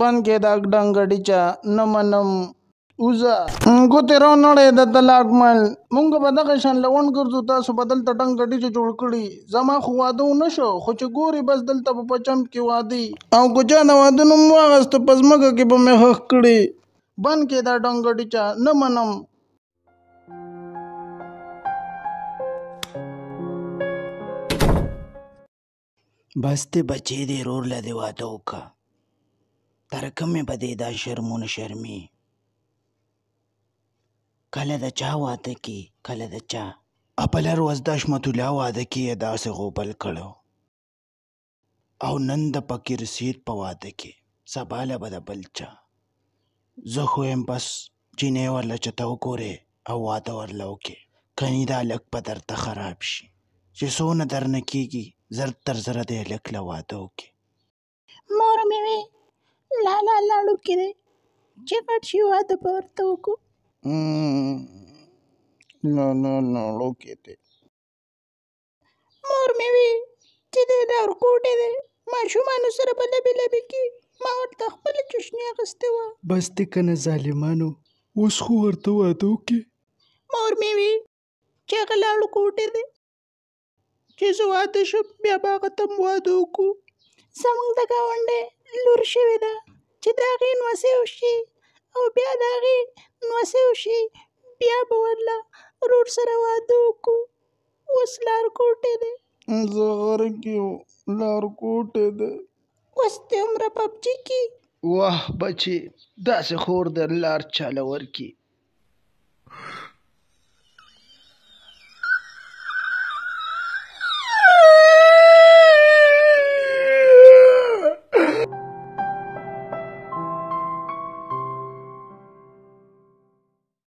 بند کې دا ډنګ ډیچا نه منم اوزه ګوتې را نړې د دلاګمل مونږ به دغه شان لون ګرځو تاسو به دلته ډنګ ډي چې جوړ کړي زما خو واده نه شو خو چې ګوري بس دلته په پچم کې وادي او ګجا نه واده نوم واغست په ځمکه کې به مې خخ کړي بن کې دا ډنګ ډي چا نه منم بس ته بچې دې رور له دې واده وکړه تر کومې به دې دا شرمونه شرمي کله د چا واده کې کله د چا اپلر وز د حشمت الله واده کې یې داسې غوبل کړو او نن د فقیر سید په واده کې سبا له به د بل چا زه خو یم بس جینۍ ورله چې ته وګورې او واده ورله وکړې کنی دا لک به درته خراب شي چې څونه درنه کیږي زر تر زره دې لک له واده وکړي مور مې وی لالا لاړو کې دی چې غټ شي واده به ورته وکړو لالا لاړو کې دی مور مې وي چې د دار کوټې دی ماشومانو سره په لبې لبې کې ما ورته خپله چشني اخیستې وه بس دې که نه ظالمانو اوس خو ورته واده وکړي مور مې وي چې هغه لاړو کوټې دی چې زه واده شم بیا به هغه ته هم واده وکړو زموږ د ګاونډۍ لور شوې ده چې د هغې نوسې وشي او بیا د هغې نوسې وشي بیا به ورله ورور سره واده وکړو اوس لارکوټی دی. زه غرک یو لارکوټی دی. اوس دی عمره پبجی کی. واه بچی داسی خور دی لار چاله ورکی.